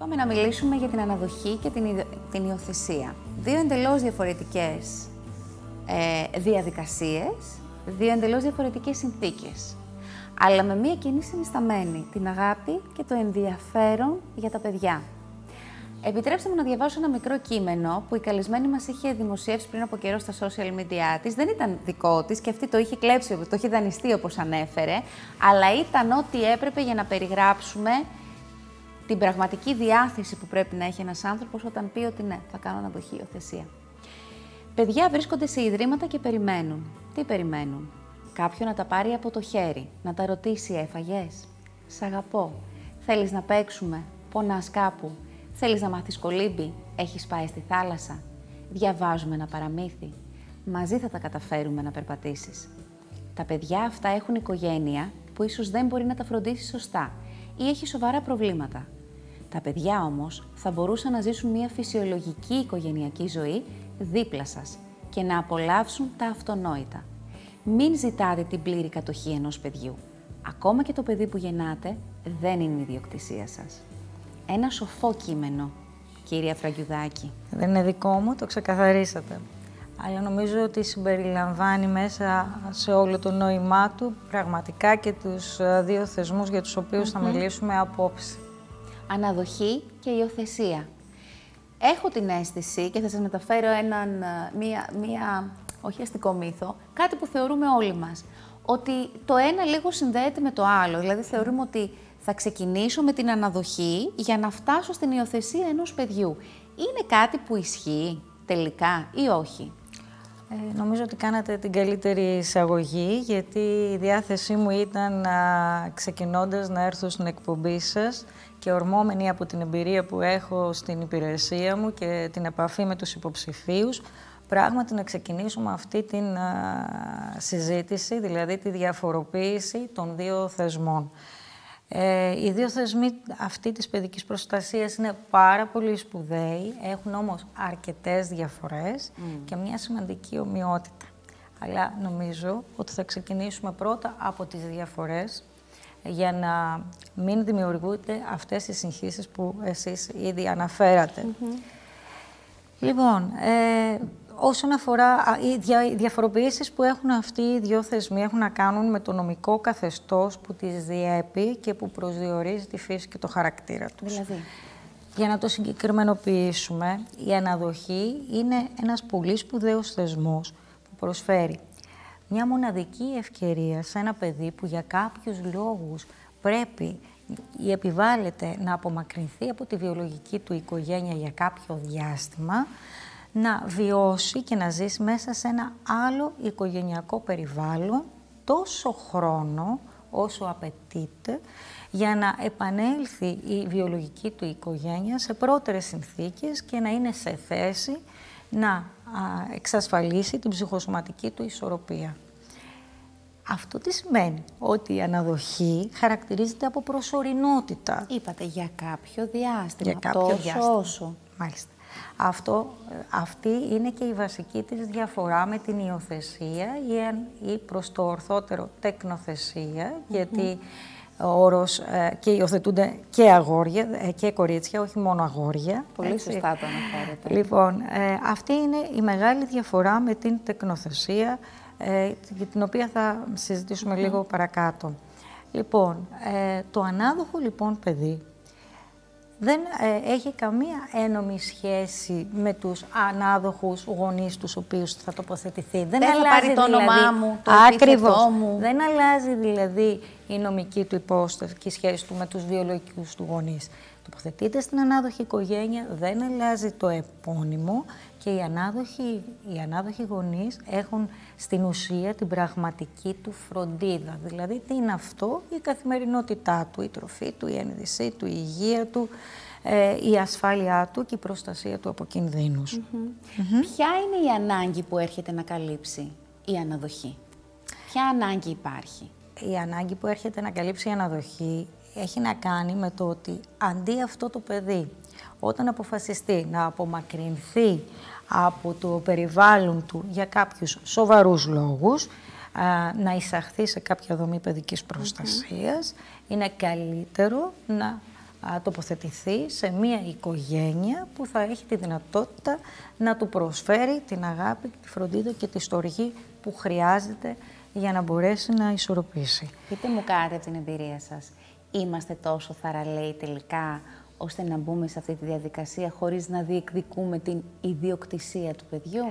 Πάμε να μιλήσουμε για την αναδοχή και την, ιδε- την υιοθεσία. Δύο εντελώς διαφορετικές ε, διαδικασίες, δύο εντελώς διαφορετικές συνθήκες. Αλλά με μία κοινή συνισταμένη, την αγάπη και το ενδιαφέρον για τα παιδιά. Επιτρέψτε μου να διαβάσω ένα μικρό κείμενο που η καλεσμένη μας είχε δημοσιεύσει πριν από καιρό στα social media της. Δεν ήταν δικό της και αυτή το είχε κλέψει, το είχε δανειστεί όπως ανέφερε, αλλά ήταν ό,τι έπρεπε για να περιγράψουμε την πραγματική διάθεση που πρέπει να έχει ένας άνθρωπος όταν πει ότι ναι, θα κάνω αναδοχή υιοθεσία. Παιδιά βρίσκονται σε ιδρύματα και περιμένουν. Τι περιμένουν; Κάποιον να τα πάρει από το χέρι, να τα ρωτήσει έφαγες, σ' αγαπώ, θέλεις να παίξουμε, πονάς κάπου, θέλεις να μάθεις κολύμπι, έχεις πάει στη θάλασσα, διαβάζουμε ένα παραμύθι, μαζί θα τα καταφέρουμε να περπατήσεις. Τα παιδιά αυτά έχουν οικογένεια που ίσως δεν μπορεί να τα φροντίσει σωστά ή έχει σοβαρά προβλήματα. Τα παιδιά όμως θα μπορούσαν να ζήσουν μια φυσιολογική οικογενειακή ζωή δίπλα σας και να απολαύσουν τα αυτονόητα. Μην ζητάτε την πλήρη κατοχή ενός παιδιού. Ακόμα και το παιδί που γεννάτε δεν είναι ιδιοκτησία σας. Ένα σοφό κείμενο, κυρία Φραγκιουδάκη. Δεν είναι δικό μου, το ξεκαθαρίσατε. Αλλά νομίζω ότι συμπεριλαμβάνει μέσα σε όλο το νόημά του πραγματικά και τους ε, δύο θεσμούς για τους οποιους θα μιλήσουμε απόψε. Αναδοχή και υιοθεσία. Έχω την αίσθηση και θα σας μεταφέρω έναν, ε, μία, μία, όχι αστικό μύθο, κάτι που θεωρούμε όλοι μας, ότι το ένα λίγο συνδέεται με το άλλο. Δηλαδή θεωρούμε ότι θα ξεκινήσω με την αναδοχή για να φτάσω στην υιοθεσία ενός παιδιού. Είναι κάτι που ισχύει τελικά ή όχι; Ε, νομίζω ότι κάνατε την καλύτερη εισαγωγή, γιατί η διάθεσή μου ήταν α, ξεκινώντας να έρθω στην εκπομπή σας και ορμόμενη από την εμπειρία που έχω στην υπηρεσία μου και την επαφή με τους υποψηφίους, πράγματι να ξεκινήσουμε αυτή την α, συζήτηση, δηλαδή τη διαφοροποίηση των δύο θεσμών. Ε, οι δύο θεσμοί αυτή της παιδικής προστασίας είναι πάρα πολύ σπουδαίοι, έχουν όμως αρκετές διαφορές και μια σημαντική ομοιότητα. Αλλά νομίζω ότι θα ξεκινήσουμε πρώτα από τις διαφορές για να μην δημιουργούνται αυτές οι συγχύσεις που εσείς ήδη αναφέρατε. Λοιπόν, ε, όσον αφορά α, οι, δια, οι διαφοροποιήσεις που έχουν αυτοί οι δύο θεσμοί έχουν να κάνουν με το νομικό καθεστώς που τις διέπει και που προσδιορίζει τη φύση και το χαρακτήρα τους. Δηλαδή, Για να το συγκεκριμενοποιήσουμε, η αναδοχή είναι ένας πολύ σπουδαίος θεσμός που προσφέρει μια μοναδική ευκαιρία σε ένα παιδί που για κάποιους λόγους πρέπει ή επιβάλλεται να απομακρυνθεί από τη βιολογική του οικογένεια για κάποιο διάστημα, να βιώσει και να ζήσει μέσα σε ένα άλλο οικογενειακό περιβάλλον τόσο χρόνο όσο απαιτείται για να επανέλθει η βιολογική του οικογένεια σε πρώτερες συνθήκες και να είναι σε θέση να α, εξασφαλίσει την ψυχοσωματική του ισορροπία. Αυτό τι σημαίνει, ότι η αναδοχή χαρακτηρίζεται από προσωρινότητα. είπατε για κάποιο διάστημα, Για κάποιο τόσο διάστημα. όσο. Μάλιστα. Αυτό, ε, αυτή είναι και η βασική της διαφορά με την υιοθεσία ή, αν- ή προς το ορθότερο τεκνοθεσία, γιατί ο όρος ε, και υιοθετούνται και αγόρια ε, και κορίτσια, όχι μόνο αγόρια. Πολύ έτσι. σωστά το αναφέρετε. Λοιπόν, ε, αυτή είναι η μεγάλη διαφορά με την τεκνοθεσία, ε, για την οποία θα συζητήσουμε λίγο παρακάτω. Λοιπόν, ε, το ανάδοχο λοιπόν παιδί δεν ε, έχει καμία ένομη σχέση με τους ανάδοχους γονείς τους οποίους θα τοποθετηθεί. Δεν θα πάρει το όνομά δηλαδή- μου, το Ακριβώς. επίθετό μου. Δεν αλλάζει δηλαδή η νομική του υπόσταση και η σχέση του με τους βιολογικούς του γονείς. Τοποθετείται στην ανάδοχη οικογένεια, δεν αλλάζει το επώνυμο και οι ανάδοχοι, οι ανάδοχοι γονείς έχουν στην ουσία την πραγματική του φροντίδα. Δηλαδή, τι είναι αυτό, η καθημερινότητά του, η τροφή του, η ένδυσή του, η υγεία του, ε, η ασφάλειά του και η προστασία του από κινδύνους. Ποια είναι η ανάγκη που έρχεται να καλύψει η αναδοχή; Ποια ανάγκη υπάρχει; η ανάγκη που έρχεται να καλύψει η αναδοχή έχει να κάνει με το ότι αντί αυτό το παιδί όταν αποφασιστεί να απομακρυνθεί από το περιβάλλον του για κάποιους σοβαρούς λόγους, α, να εισαχθεί σε κάποια δομή παιδικής προστασίας, είναι καλύτερο να τοποθετηθεί σε μια οικογένεια που θα έχει τη δυνατότητα να του προσφέρει την αγάπη, τη φροντίδα και τη στοργή που χρειάζεται για να μπορέσει να ισορροπήσει. Πείτε μου κάτι από την εμπειρία σας. Είμαστε τόσο θαραλέοι τελικά ώστε να μπούμε σε αυτή τη διαδικασία χωρίς να διεκδικούμε την ιδιοκτησία του παιδιού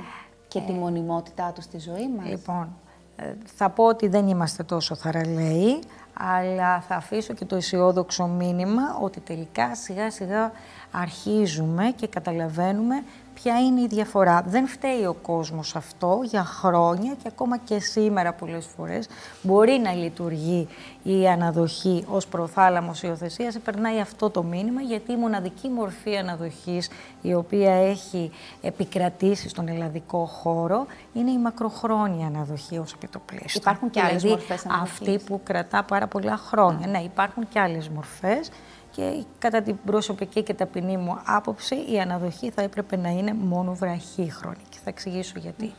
και τη ε. μονιμότητά του στη ζωή μας; Λοιπόν, ε, θα πω ότι δεν είμαστε τόσο θαραλέοι, αλλά θα αφήσω και το αισιόδοξο μήνυμα ότι τελικά σιγά σιγά αρχίζουμε και καταλαβαίνουμε ποια είναι η διαφορά. Δεν φταίει ο κόσμος αυτό για χρόνια και ακόμα και σήμερα πολλές φορές μπορεί να λειτουργεί η αναδοχή ως προθάλαμος υιοθεσίας. Περνάει αυτό το μήνυμα γιατί η μοναδική μορφή αναδοχής η οποία έχει επικρατήσει στον ελλαδικό χώρο είναι η μακροχρόνια αναδοχή ως επιτοπλίστων. Υπάρχουν και άλλες δηλαδή, μορφές αναδοχής. Αυτή που κρατά πάρα πολλά χρόνια. Ναι, υπάρχουν και άλλες μορφές και κατά την προσωπική και ταπεινή μου άποψη η αναδοχή θα έπρεπε να είναι μόνο βραχύχρονη και θα εξηγήσω γιατί.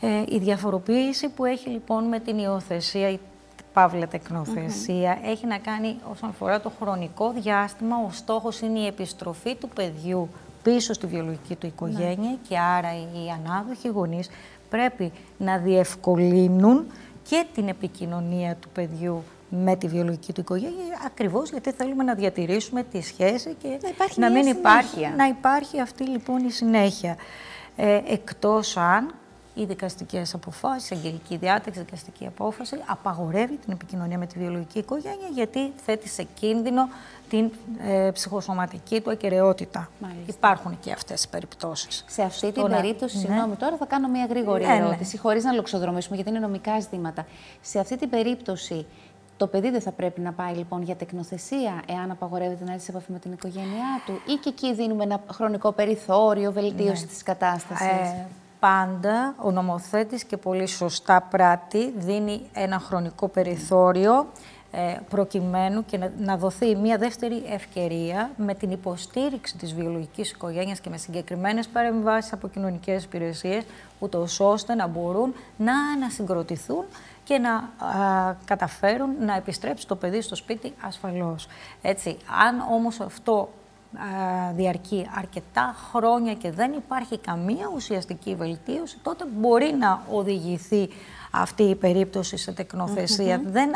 ε, η διαφοροποίηση που έχει λοιπόν με την υιοθεσία, η παύλα τεκνοθεσία, έχει να κάνει όσον αφορά το χρονικό διάστημα. Ο στόχος είναι η επιστροφή του παιδιού πίσω στη βιολογική του οικογένεια ναι. και άρα οι ανάδοχοι γονείς πρέπει να διευκολύνουν και την επικοινωνία του παιδιού με τη βιολογική του οικογένεια, ακριβώς γιατί θέλουμε να διατηρήσουμε τη σχέση και να, μην υπάρχει, να υπάρχει αυτή λοιπόν η συνέχεια. Ε, εκτός αν οι δικαστικές αποφάσεις, η αγγελική διάταξη, η δικαστική απόφαση απαγορεύει την επικοινωνία με τη βιολογική οικογένεια γιατί θέτει σε κίνδυνο την ε, ψυχοσωματική του ακαιρεότητα. Υπάρχουν και αυτές οι περιπτώσεις. Σε αυτή την περίπτωση, ναι. συγγνώμη, τώρα θα κάνω μια γρήγορη ναι, ναι. ερώτηση, ναι. χωρίς να λοξοδρομήσουμε, γιατί είναι νομικά ζητήματα. Σε αυτή την περίπτωση, το παιδί δεν θα πρέπει να πάει λοιπόν για τεκνοθεσία, εάν απαγορεύεται να έρθει σε επαφή με την οικογένειά του, ή και εκεί δίνουμε ένα χρονικό περιθώριο βελτίωσης ναι. της κατάστασης. Ε, πάντα ο νομοθέτης και πολύ σωστά πράττει, δίνει ένα χρονικό περιθώριο ε, προκειμένου και να, δοθεί μια δεύτερη ευκαιρία με την υποστήριξη της βιολογικής οικογένειας και με συγκεκριμένες παρεμβάσεις από κοινωνικές υπηρεσίες, ούτως ώστε να μπορούν να ανασυγκροτηθούν και να καταφέρουν να επιστρέψει το παιδί στο σπίτι ασφαλώς. Έτσι, αν όμως αυτό διαρκεί αρκετά χρόνια και δεν υπάρχει καμία ουσιαστική βελτίωση, τότε μπορεί να οδηγηθεί αυτή η περίπτωση σε τεκνοθεσία. δεν,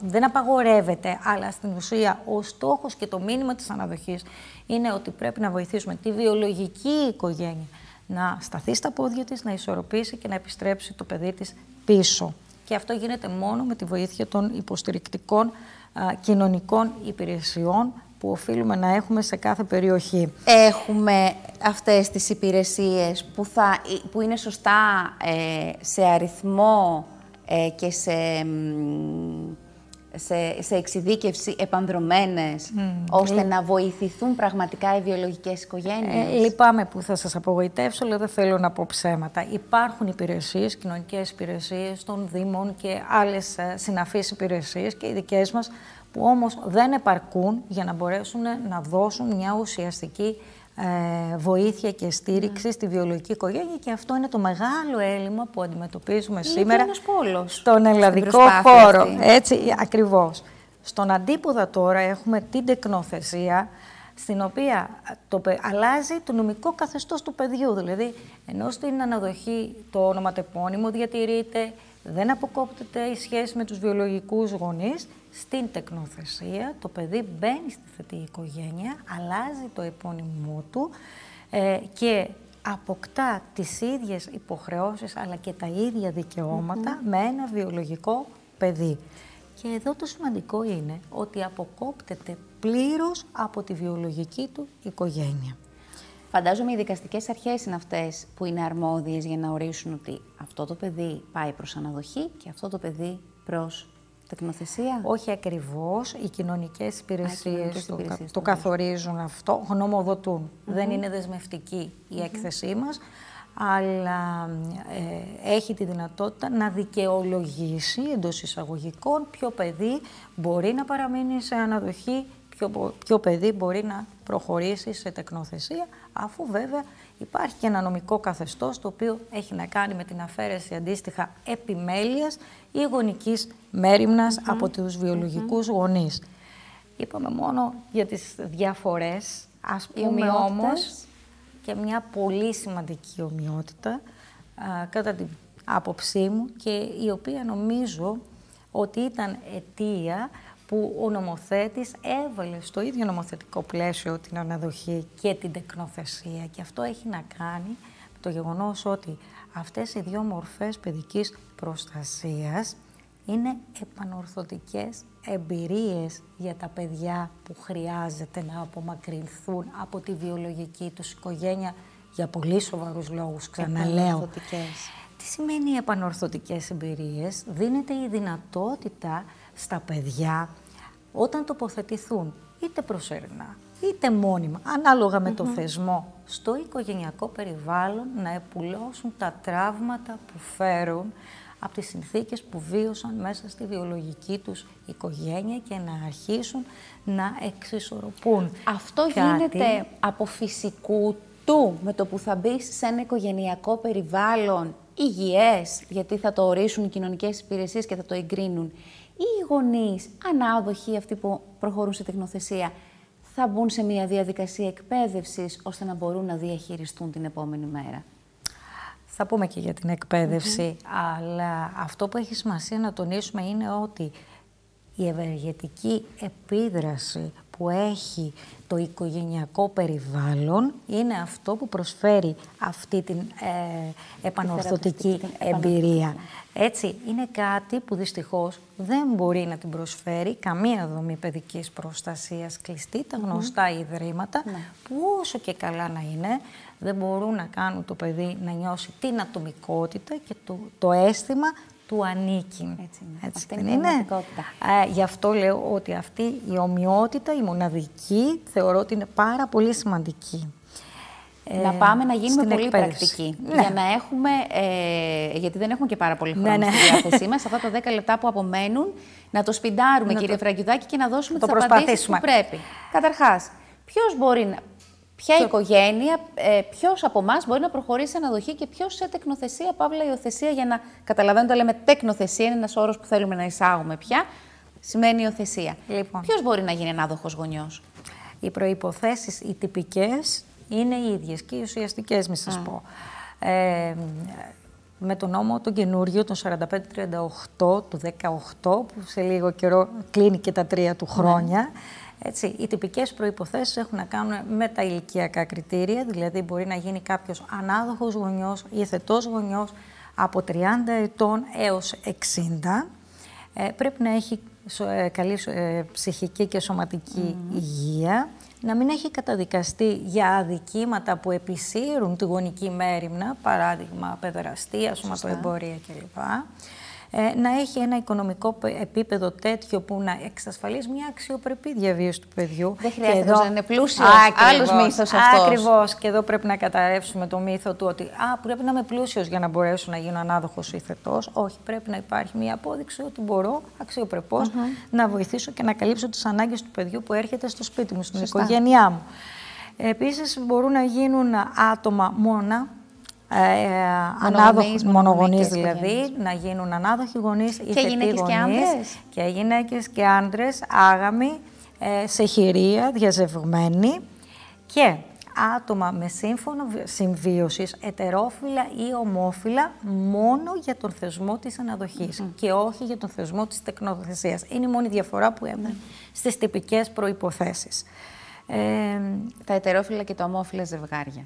δεν απαγορεύεται, αλλά στην ουσία ο στόχος και το μήνυμα της αναδοχής είναι ότι πρέπει να βοηθήσουμε τη βιολογική οικογένεια να σταθεί στα πόδια της, να ισορροπήσει και να επιστρέψει το παιδί της πίσω. Και αυτό γίνεται μόνο με τη βοήθεια των υποστηρικτικών κοινωνικών υπηρεσιών που οφείλουμε να έχουμε σε κάθε περιοχή. Έχουμε αυτές τις υπηρεσίες που, θα, που είναι σωστά ε, σε αριθμό ε, και σε, σε, σε εξειδίκευση επανδρομένες, ώστε να βοηθηθούν πραγματικά οι βιολογικές οικογένειες. Ε, λυπάμαι που θα σας απογοητεύσω, αλλά δεν θέλω να πω ψέματα. Υπάρχουν υπηρεσίες, κοινωνικές υπηρεσίες των Δήμων και άλλες ε, συναφείς υπηρεσίες και οι δικές μας που όμως δεν επαρκούν για να μπορέσουν να δώσουν μια ουσιαστική ε, βοήθεια και στήριξη ναι. στη βιολογική οικογένεια και αυτό είναι το μεγάλο έλλειμμα που αντιμετωπίζουμε είναι σήμερα στον ελλαδικό χώρο. Έτσι, ακριβώς. Στον αντίποδα τώρα έχουμε την τεκνοθεσία, στην οποία το, αλλάζει το νομικό καθεστώς του παιδιού. Δηλαδή, ενώ στην αναδοχή το ονοματεπώνυμο διατηρείται, δεν αποκόπτεται η σχέση με τους βιολογικούς γονείς, στην τεκνοθεσία, το παιδί μπαίνει στη θετή οικογένεια, αλλάζει το επώνυμό του ε, και αποκτά τις ίδιες υποχρεώσεις αλλά και τα ίδια με ένα βιολογικό παιδί. Και εδώ το σημαντικό είναι ότι αποκόπτεται πλήρως από τη βιολογική του οικογένεια. Φαντάζομαι οι δικαστικές αρχές είναι αυτές που είναι αρμόδιες για να ορίσουν ότι αυτό το παιδί πάει προς αναδοχή και αυτό το παιδί προς τεκνοθεσία. Όχι ακριβώς. Οι κοινωνικές υπηρεσίες, το, το, καθορίζουν αυτό, γνωμοδοτούν. Δεν είναι δεσμευτική η έκθεσή μας, αλλά ε, έχει τη δυνατότητα να δικαιολογήσει εντός εισαγωγικών ποιο παιδί μπορεί να παραμείνει σε αναδοχή, ποιο, ποιο παιδί μπορεί να προχωρήσει σε τεκνοθεσία, αφού βέβαια υπάρχει και ένα νομικό καθεστώς το οποίο έχει να κάνει με την αφαίρεση αντίστοιχα επιμέλειας ή γονικής μέρημνας από τους βιολογικούς mm -hmm. γονείς. Είπαμε μόνο για τις διαφορές, ας πούμε όμως και μια πολύ σημαντική ομοιότητα, κατά την άποψή μου και η οποία νομίζω ότι ήταν αιτία που ο νομοθέτης έβαλε στο ίδιο νομοθετικό πλαίσιο την αναδοχή και την τεκνοθεσία και αυτό έχει να κάνει με το γεγονός ότι αυτές οι δύο μορφές παιδικής προστασίας είναι επανορθωτικές εμπειρίες για τα παιδιά που χρειάζεται να απομακρυνθούν από τη βιολογική τους οικογένεια για πολύ σοβαρούς λόγους, ξαναλέω. Τι σημαίνει επανορθωτικές εμπειρίες; Δίνεται η δυνατότητα στα παιδιά όταν τοποθετηθούν είτε προσωρινά είτε μόνιμα, ανάλογα με το θεσμό, στο οικογενειακό περιβάλλον να επουλώσουν τα τραύματα που φέρουν από τις συνθήκες που βίωσαν μέσα στη βιολογική τους οικογένεια και να αρχίσουν να εξισορροπούν. Αυτό γίνεται από φυσικού του με το που θα μπει σε ένα οικογενειακό περιβάλλον υγιές, γιατί θα το ορίσουν οι κοινωνικές υπηρεσίες και θα το εγκρίνουν, ή οι γονείς, ανάδοχοι αυτοί που προχωρούν σε τεχνοθεσία, θα μπουν σε μια διαδικασία εκπαίδευσης ώστε να μπορούν να διαχειριστούν την επόμενη μέρα; Θα πούμε και για την εκπαίδευση, αλλά αυτό που έχει σημασία να τονίσουμε είναι ότι η ευεργετική επίδραση που έχει το οικογενειακό περιβάλλον είναι αυτό που προσφέρει αυτή την ε, επανορθωτική εμπειρία. Έτσι, είναι κάτι που δυστυχώς δεν μπορεί να την προσφέρει καμία δομή παιδικής προστασίας κλειστή, τα γνωστά ιδρύματα, ναι. που όσο και καλά να είναι, δεν μπορούν να κάνουν το παιδί να νιώσει την ατομικότητα και το, το αίσθημα του ανήκει. Έτσι είναι. Έτσι αυτή είναι, είναι; Ε, γι' αυτό λέω ότι αυτή η ομοιότητα, η μοναδική, θεωρώ ότι είναι πάρα πολύ σημαντική. Να ε, πάμε να γίνουμε πολύ πρακτικοί. Ναι. Για να έχουμε, ε, γιατί δεν έχουμε και πάρα πολύ χρόνο ναι, ναι. στη διάθεσή μας, αυτά τα 10 λεπτά που απομένουν, να το σπιντάρουμε, κύριε το... Φραγκιουδάκη, και να δώσουμε τις απαντήσεις που πρέπει. Καταρχάς, ποιος μπορεί να, Ποια το... οικογένεια, ε, ποιος από εμάς μπορεί να προχωρήσει σε αναδοχή και ποιος σε τεκνοθεσία, παύλα υιοθεσία, για να καταλαβαίνετε, λέμε τεκνοθεσία, είναι ένας όρος που θέλουμε να εισάγουμε πια. Σημαίνει υιοθεσία. Λοιπόν. Ποιος μπορεί να γίνει ανάδοχος γονιός; Οι προποθέσει, οι τυπικές, είναι οι ίδιες και οι ουσιαστικές, μη σας πω. Ε, με τον νόμο τον καινούριο, τον 4538 του 18, που σε λίγο καιρό κλείνει και τα τρία του χρόνια, ναι. Έτσι, οι τυπικές προϋποθέσεις έχουν να κάνουν με τα ηλικιακά κριτήρια, δηλαδή μπορεί να γίνει κάποιος ανάδοχος γονιός ή θετός γονιός από 30 ετών έως 60. Ε, πρέπει να έχει ε, καλή ε, ψυχική και σωματική υγεία, να μην έχει καταδικαστεί για αδικήματα που επισύρουν τη γονική μέρημνα, παράδειγμα παιδεραστία, σωματοεμπορία κλπ. Ε, να έχει ένα οικονομικό επίπεδο τέτοιο που να εξασφαλίζει μια αξιοπρεπή διαβίωση του παιδιού. Δεν χρειάζεται να είναι πλούσιος. Άλλος μύθος αυτός. Ακριβώς. Και εδώ πρέπει να καταρρεύσουμε το μύθο του ότι α, πρέπει να είμαι πλούσιος για να μπορέσω να γίνω ανάδοχος ή θετός. Όχι, πρέπει να υπάρχει μια απόδειξη ότι μπορώ αξιοπρεπώς να βοηθήσω και να καλύψω τις ανάγκες του παιδιού που έρχεται στο σπίτι μου, στην οικογένειά μου. Επίσης μπορούν να γίνουν άτομα μόνα ε, ανάδοχοι, μονογονείς δηλαδή, να γίνουν ανάδοχοι γονείς ή και γυναίκες και άντρες. Και γυναίκες και άντρες, άγαμοι, ε, σε χειρία, διαζευγμένοι και άτομα με σύμφωνο συμβίωσης, ετερόφιλα ή ομόφιλα, μόνο για τον θεσμό της αναδοχής και όχι για τον θεσμό της τεκνοθεσίας. Είναι η μόνη διαφορά που έχουμε mm. στις τυπικές προϋποθέσεις. Ε, τα ετερόφιλα και τα ομόφιλα ζευγάρια.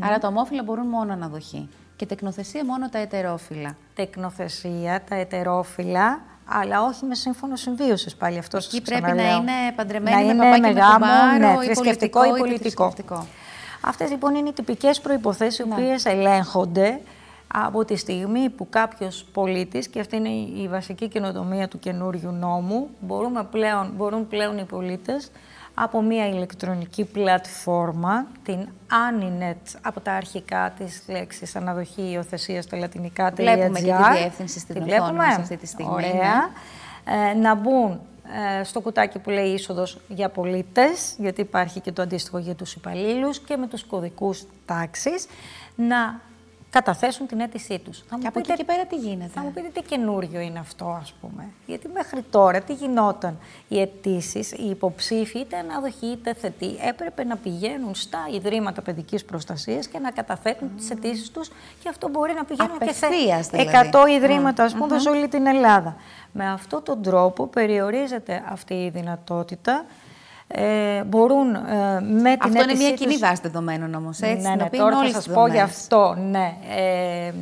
Άρα τα ομόφυλα μπορούν μόνο αναδοχή. Και τεκνοθεσία μόνο τα ετερόφυλα. Τεκνοθεσία, τα ετερόφυλα, αλλά όχι με σύμφωνο συμβίωσης πάλι αυτός. Εκεί πρέπει να είναι παντρεμένοι να με παπά και με γάμο, ναι, θρησκευτικό ή πολιτικό. Αυτές λοιπόν είναι οι τυπικές προποθέσει, οι ναι. οποίες ελέγχονται από τη στιγμή που κάποιος πολίτης, και αυτή είναι η βασική καινοτομία του καινούριου νόμου, μπορούμε πλέον, μπορούν πλέον οι πολίτες από μια ηλεκτρονική πλατφόρμα, την Aninet, από τα αρχικά της λέξης αναδοχή υιοθεσία στα λατινικά. Βλέπουμε και τη διεύθυνση στην οθόνη μας αυτή τη στιγμή. Ωραία. Ναι. Ε, να μπουν ε, στο κουτάκι που λέει είσοδος για πολίτες, γιατί υπάρχει και το αντίστοιχο για τους υπαλλήλους και με τους κωδικούς τάξης, να καταθέσουν την αίτησή τους. και από εκεί και πέρα τι γίνεται; Θα μου πείτε τι καινούριο είναι αυτό, ας πούμε. Γιατί μέχρι τώρα τι γινόταν; Οι αιτήσεις, οι υποψήφοι, είτε ανάδοχοι είτε θετοί, έπρεπε να πηγαίνουν στα Ιδρύματα Παιδικής Προστασίας και να καταθέτουν mm. τις αιτήσεις τους και αυτό μπορεί να πηγαίνουν και σε δηλαδή. 100 Ιδρύματα, ας πούμε, σε όλη την Ελλάδα. Με αυτόν τον τρόπο περιορίζεται αυτή η δυνατότητα ε, μπορούν ε, με την Αυτό είναι μια κοινή βάση δεδομένων όμως, έτσι, ναι, ναι, τώρα θα σας πω γι' αυτό, ναι. Ε,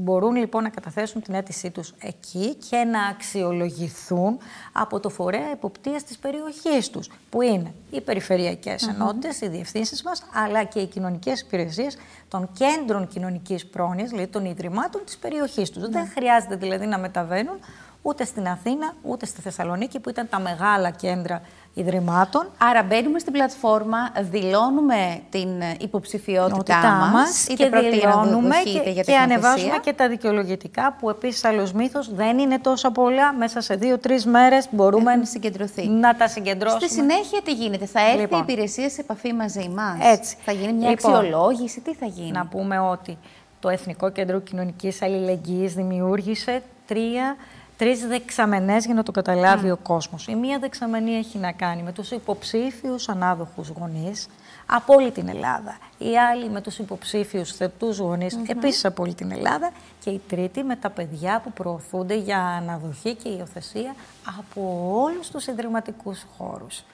μπορούν λοιπόν να καταθέσουν την αίτησή τους εκεί και να αξιολογηθούν από το φορέα εποπτείας της περιοχής τους, που είναι οι περιφερειακές mm-hmm. ενότητες, οι διευθύνσεις μας, αλλά και οι κοινωνικές υπηρεσίες των κέντρων κοινωνικής πρόνοιας, δηλαδή των ιδρυμάτων της περιοχής τους. Δεν ναι. χρειάζεται δηλαδή να μεταβαίνουν ούτε στην Αθήνα, ούτε στη Θεσσαλονίκη, που ήταν τα μεγάλα κέντρα ιδρυμάτων. Άρα μπαίνουμε στην πλατφόρμα, δηλώνουμε την υποψηφιότητά μας μας και δηλώνουμε και, για και ανεβάζουμε και τα δικαιολογητικά που επίσης άλλος μύθος δεν είναι τόσο πολλά. Μέσα σε δύο-τρεις μέρες μπορούμε να, συγκεντρωθεί. να τα συγκεντρώσουμε. Στη συνέχεια τι γίνεται, θα έρθει λοιπόν. η υπηρεσία σε επαφή μαζί μας; Έτσι. Θα γίνει μια λοιπόν, αξιολόγηση, τι θα γίνει; Να πούμε ότι το Εθνικό Κέντρο Κοινωνικής Αλληλεγγύης δημιούργησε τρία τρεις δεξαμενές για να το καταλάβει ο κόσμος. Η μία δεξαμενή έχει να κάνει με τους υποψήφιους ανάδοχους γονείς από όλη την Ελλάδα. Η άλλη με τους υποψήφιους θετού γονείς mm-hmm. επίσης από όλη την Ελλάδα. Και η τρίτη με τα παιδιά που προωθούνται για αναδοχή και υιοθεσία από όλους τους ιδρυματικούς χώρους.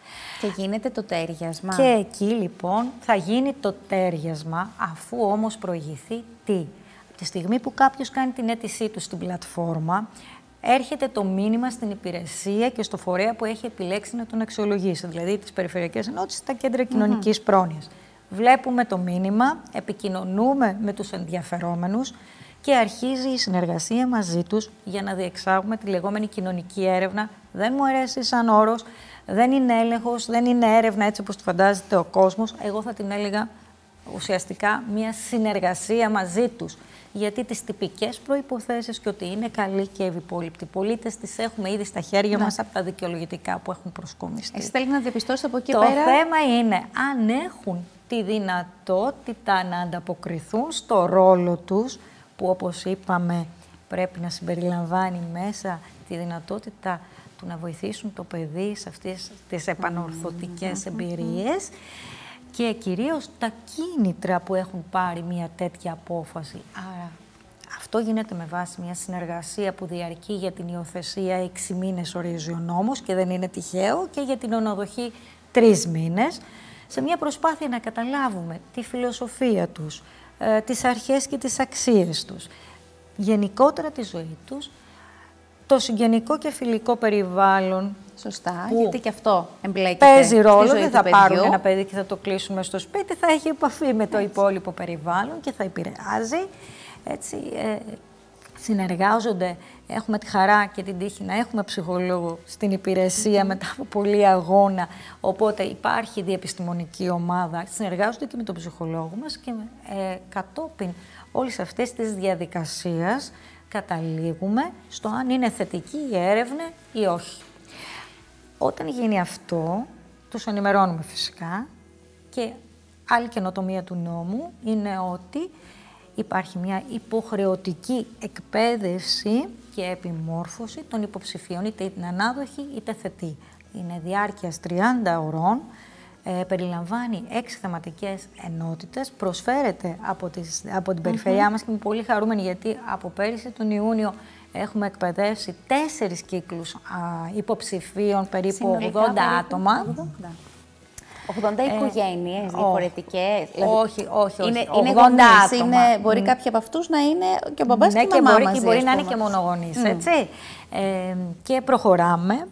Και γίνεται το τέριασμα. Και εκεί λοιπόν θα γίνει το τέριασμα αφού όμως προηγηθεί τι; Τη στιγμή που κάποιος κάνει την αίτησή του στην πλατφόρμα, έρχεται το μήνυμα στην υπηρεσία και στο φορέα που έχει επιλέξει να τον αξιολογήσει, δηλαδή τις περιφερειακές ενότητες, τα κέντρα κοινωνικής πρόνοιας. Βλέπουμε το μήνυμα, επικοινωνούμε με τους ενδιαφερόμενους και αρχίζει η συνεργασία μαζί τους για να διεξάγουμε τη λεγόμενη κοινωνική έρευνα. Δεν μου αρέσει σαν όρος, δεν είναι έλεγχος, δεν είναι έρευνα έτσι όπως τη φαντάζεται ο κόσμος. Εγώ θα την έλεγα ουσιαστικά μια συνεργασία μαζί τους γιατί τις τυπικές προϋποθέσεις και ότι είναι καλοί και ευυπόλοιπτοι πολίτες τις έχουμε ήδη στα χέρια ναι. μας από τα δικαιολογητικά που έχουν προσκομιστεί. Εσύ θέλει να διαπιστώσεις από εκεί το πέρα; Το θέμα είναι αν έχουν τη δυνατότητα να ανταποκριθούν στο ρόλο τους που όπως είπαμε πρέπει να συμπεριλαμβάνει μέσα τη δυνατότητα του να βοηθήσουν το παιδί σε αυτές τις επανορθωτικές εμπειρίες και κυρίως τα κίνητρα που έχουν πάρει μια τέτοια απόφαση. Άρα αυτό γίνεται με βάση μια συνεργασία που διαρκεί για την υιοθεσία έξι μήνες ορίζει ο νόμος και δεν είναι τυχαίο και για την ονοδοχή τρεις μήνες σε μια προσπάθεια να καταλάβουμε τη φιλοσοφία τους, ε, τις αρχές και τις αξίες τους, γενικότερα τη ζωή τους, το συγγενικό και φιλικό περιβάλλον Σωστά, γιατί και αυτό εμπλέκεται. Παίζει ρόλο, δεν θα πάρουμε ένα παιδί και θα το κλείσουμε στο σπίτι, θα έχει επαφή με το υπόλοιπο περιβάλλον και θα επηρεάζει. Έτσι, ε, συνεργάζονται, έχουμε τη χαρά και την τύχη να έχουμε ψυχολόγο στην υπηρεσία μετά από πολλή αγώνα, οπότε υπάρχει διεπιστημονική ομάδα, συνεργάζονται και με τον ψυχολόγο μας και ε, κατόπιν όλης αυτής της διαδικασίας καταλήγουμε στο αν είναι θετική η έρευνα ή όχι. Όταν γίνει αυτό, τους ενημερώνουμε φυσικά και άλλη καινοτομία του νόμου είναι ότι υπάρχει μια υποχρεωτική εκπαίδευση και επιμόρφωση των υποψηφίων, είτε είναι ανάδοχη είτε θετή. Είναι διάρκειας 30 ωρών, ε, περιλαμβάνει έξι θεματικές ενότητες, προσφέρεται από, τις, από την περιφερειά μας και είμαι πολύ χαρούμενη γιατί από πέρυσι τον Ιούνιο Έχουμε εκπαιδεύσει τέσσερις κύκλους α, υποψηφίων, περίπου 80 άτομα. 80 ε, οικογένειες διαφορετικές. Δηλαδή, όχι, όχι, Είναι, είναι γονείς, είναι, μπορεί mm. κάποιοι από αυτούς να είναι και ο μπαμπάς ναι, και η μαμά μπορεί, μαζί, μπορεί να είναι και μονογονείς, mm. έτσι. Ε, και προχωράμε ε,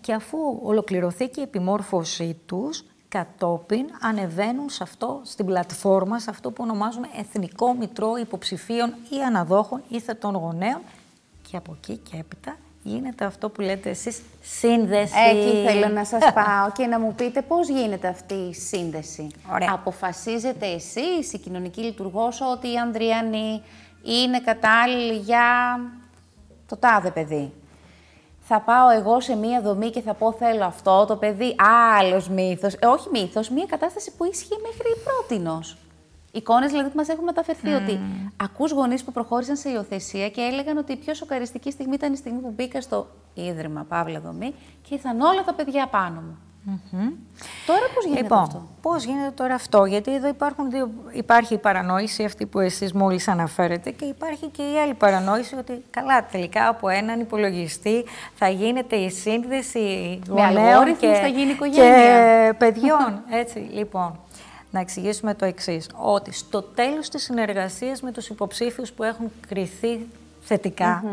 και αφού ολοκληρωθεί και η επιμόρφωσή τους, κατόπιν ανεβαίνουν σε αυτό, στην πλατφόρμα, σε αυτό που ονομάζουμε Εθνικό Μητρό Υποψηφίων ή Αναδόχων ή Θετών Γονέων και από εκεί και έπειτα γίνεται αυτό που λέτε εσείς σύνδεση. Εκεί θέλω να σας πάω και να μου πείτε πώς γίνεται αυτή η σύνδεση. Ωραία. Αποφασίζετε εσείς, η κοινωνική λειτουργός, ότι η Ανδριανή είναι κατάλληλη για το τάδε παιδί; Θα πάω εγώ σε μία δομή και θα πω θέλω αυτό, το παιδί, άλλος μύθος. Ε, όχι μύθος, μία κατάσταση που ίσχυε μέχρι πρότινος. Εικόνες δηλαδή που μας έχουν μεταφερθεί ότι ακούς γονείς που προχώρησαν σε υιοθεσία και έλεγαν ότι η πιο σοκαριστική στιγμή ήταν η στιγμή που μπήκα στο ίδρυμα Παύλα Δομή και ήρθαν όλα τα παιδιά πάνω μου. Τώρα πώς γίνεται λοιπόν, αυτό; Πώς γίνεται τώρα αυτό, γιατί εδώ υπάρχουν δύο, υπάρχει η παρανόηση αυτή που εσείς μόλις αναφέρετε και υπάρχει και η άλλη παρανόηση ότι καλά τελικά από έναν υπολογιστή θα γίνεται η σύνδεση γονέων και, θα γίνει και παιδιών. Έτσι, λοιπόν, να εξηγήσουμε το εξής ότι στο τέλος της συνεργασίας με τους υποψήφιους που έχουν κριθεί θετικά,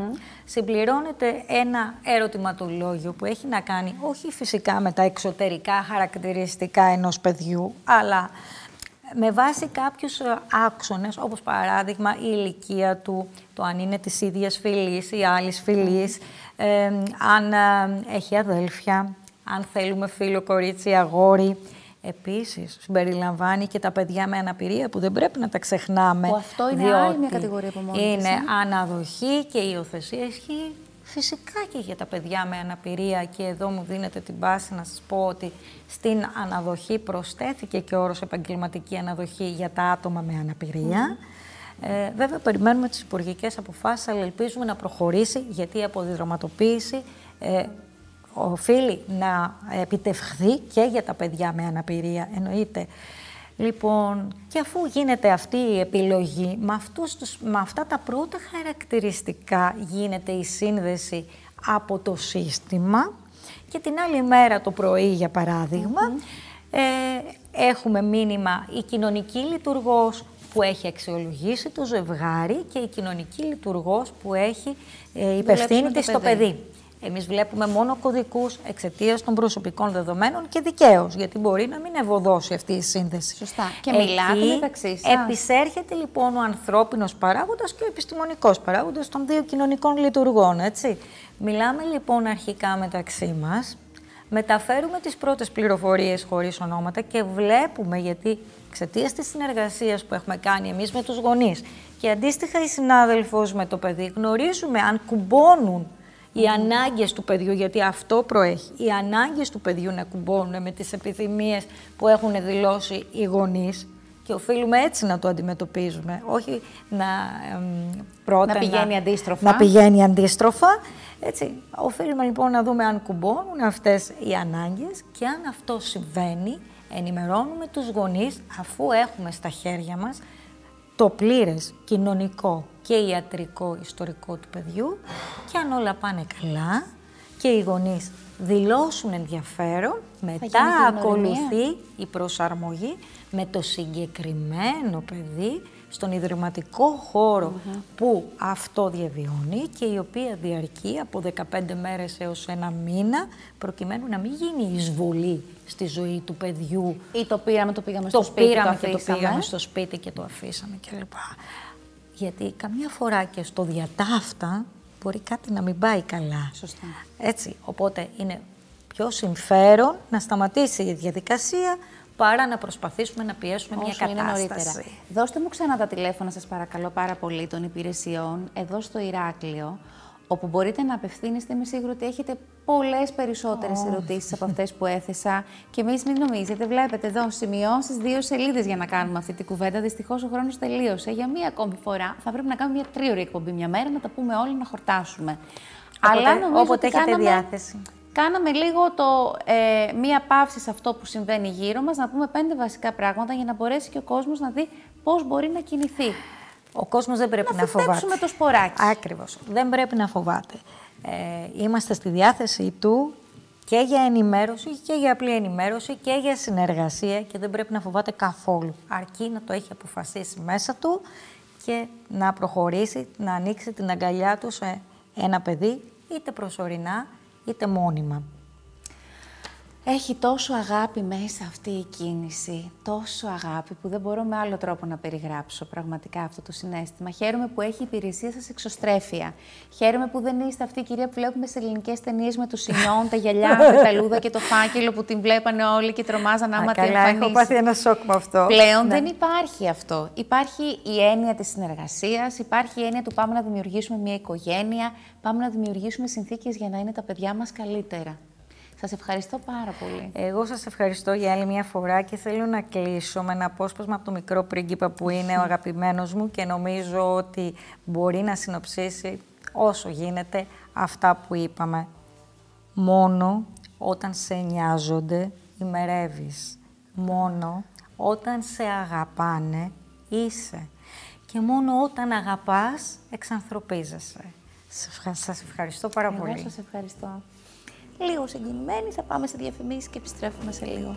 συμπληρώνεται ένα ερωτηματολόγιο που έχει να κάνει όχι φυσικά με τα εξωτερικά χαρακτηριστικά ενός παιδιού, αλλά με βάση κάποιους ε, άξονες, όπως παράδειγμα η ηλικία του, το αν είναι της ίδιας φυλής ή άλλης φυλής, αν ε, έχει αδέλφια, αν θέλουμε φίλο κορίτσι αγόρι, Επίσης, συμπεριλαμβάνει και τα παιδιά με αναπηρία που δεν πρέπει να τα ξεχνάμε. Που αυτό είναι άλλη μια κατηγορία από μόνη Είναι αναδοχή και η υιοθεσία ισχύει φυσικά και για τα παιδιά με αναπηρία και εδώ μου δίνετε την πάση να σας πω ότι στην αναδοχή προσθέθηκε και ο όρος επαγγελματική αναδοχή για τα άτομα με αναπηρία. Ε, βέβαια, περιμένουμε τις υπουργικές αποφάσεις, αλλά ελπίζουμε να προχωρήσει, γιατί η αποδιδροματοποίηση ε, οφείλει να επιτευχθεί και για τα παιδιά με αναπηρία, εννοείται. Λοιπόν, και αφού γίνεται αυτή η επιλογή, με, αυτούς τους, με αυτά τα πρώτα χαρακτηριστικά γίνεται η σύνδεση από το σύστημα και την άλλη μέρα το πρωί, για παράδειγμα, ε, έχουμε μήνυμα η κοινωνική λειτουργός που έχει αξιολογήσει το ζευγάρι και η κοινωνική λειτουργός που έχει ε, υπευθύνη της στο παιδί. Εμείς βλέπουμε μόνο κωδικούς εξαιτίας των προσωπικών δεδομένων και δικαίως, γιατί μπορεί να μην ευωδώσει αυτή η σύνδεση. Σωστά. Και μιλάτε μεταξύ σας. Επισέρχεται λοιπόν ο ανθρώπινος παράγοντας και ο επιστημονικός παράγοντας των δύο κοινωνικών λειτουργών, έτσι. Μιλάμε λοιπόν αρχικά μεταξύ μας, μεταφέρουμε τις πρώτες πληροφορίες χωρίς ονόματα και βλέπουμε γιατί εξαιτίας της συνεργασίας που έχουμε κάνει εμείς με τους γονείς και αντίστοιχα οι συνάδελφοι με το παιδί γνωρίζουμε αν κουμπώνουν οι ανάγκες του παιδιού, γιατί αυτό προέχει, οι ανάγκες του παιδιού να κουμπώνουν με τις επιθυμίες που έχουν δηλώσει οι γονείς και οφείλουμε έτσι να το αντιμετωπίζουμε, όχι να πρώτα να πηγαίνει αντίστροφα. Να πηγαίνει αντίστροφα. Έτσι, οφείλουμε λοιπόν να δούμε αν κουμπώνουν αυτές οι ανάγκες και αν αυτό συμβαίνει, ενημερώνουμε τους γονείς αφού έχουμε στα χέρια μας το πλήρες κοινωνικό και ιατρικό ιστορικό του παιδιού και αν όλα πάνε καλά και οι γονείς δηλώσουν ενδιαφέρον, μετά ακολουθεί η προσαρμογή με το συγκεκριμένο παιδί στον ιδρυματικό που αυτό διαβιώνει και η οποία διαρκεί από 15 μέρες έως ένα μήνα προκειμένου να μην γίνει εισβολή στη ζωή του παιδιού. Ή το πήραμε, το πήγαμε στο σπίτι πήραμε και το πήγαμε στο σπίτι και το αφήσαμε κλπ. Γιατί καμιά φορά και στο διατάφτα μπορεί κάτι να μην πάει καλά. Σωστά. Έτσι, οπότε είναι πιο συμφέρον να σταματήσει η διαδικασία παρά να προσπαθήσουμε να πιέσουμε μια κατάσταση. Είναι νωρίτερα. Δώστε μου ξανά τα τηλέφωνα σας παρακαλώ πάρα πολύ των υπηρεσιών εδώ στο Ηράκλειο όπου μπορείτε να απευθύνεστε. Είμαι σίγουρη ότι έχετε πολλές περισσότερες oh. ερωτήσεις από αυτές που έθεσα. Και εμείς μην νομίζετε, βλέπετε εδώ σημειώσεις δύο σελίδες για να κάνουμε αυτή την κουβέντα. Δυστυχώς ο χρόνος τελείωσε. Για μία ακόμη φορά θα πρέπει να κάνουμε μια τρίωρη εκπομπή μια μέρα, να τα πούμε όλοι, να χορτάσουμε. Όποτε, Αλλά νομίζω όποτε ότι έχετε κάναμε, διάθεση. Κάναμε λίγο το, ε, μία παύση σε αυτό που συμβαίνει γύρω μας, να πούμε πέντε βασικά πράγματα για να μπορέσει και ο κόσμος να δει πώς μπορεί να κινηθεί. Ο κόσμος δεν πρέπει να, να φοβάται. Να το σποράκι. Ακριβώς. Δεν πρέπει να φοβάται. Ε, είμαστε στη διάθεση του και για ενημέρωση και για απλή ενημέρωση και για συνεργασία και δεν πρέπει να φοβάται καθόλου. Αρκεί να το έχει αποφασίσει μέσα του και να προχωρήσει, να ανοίξει την αγκαλιά του σε ένα παιδί, είτε προσωρινά είτε μόνιμα. Έχει τόσο αγάπη μέσα αυτή η κίνηση, τόσο αγάπη που δεν μπορώ με άλλο τρόπο να περιγράψω πραγματικά αυτό το συνέστημα. Χαίρομαι που έχει η υπηρεσία σας εξωστρέφεια. Χαίρομαι που δεν είστε αυτή η κυρία που βλέπουμε σε ελληνικές ταινίες με του σινιών, τα γυαλιά, τα ταλούδα και το φάκελο που την βλέπανε όλοι και τρομάζαν άμα την εμφανίσει. έχω πάθει ένα σοκ με αυτό. Πλέον ναι. δεν υπάρχει αυτό. Υπάρχει η έννοια της συνεργασίας, υπάρχει η έννοια του πάμε να δημιουργήσουμε μια οικογένεια, πάμε να δημιουργήσουμε συνθήκες για να είναι τα παιδιά μας καλύτερα. Σας ευχαριστώ πάρα πολύ. Εγώ σας ευχαριστώ για άλλη μια φορά και θέλω να κλείσω με ένα απόσπασμα από το μικρό πρίγκιπα που είναι ο αγαπημένος μου και νομίζω ότι μπορεί να συνοψίσει όσο γίνεται αυτά που είπαμε. Μόνο όταν σε νοιάζονται ημερεύεις. Μόνο όταν σε αγαπάνε είσαι. Και μόνο όταν αγαπάς εξανθρωπίζεσαι. Σας ευχαριστώ πάρα Εγώ πολύ. σας ευχαριστώ. Λίγο συγκινημένοι, θα πάμε σε διαφημίσεις και επιστρέφουμε σε λίγο.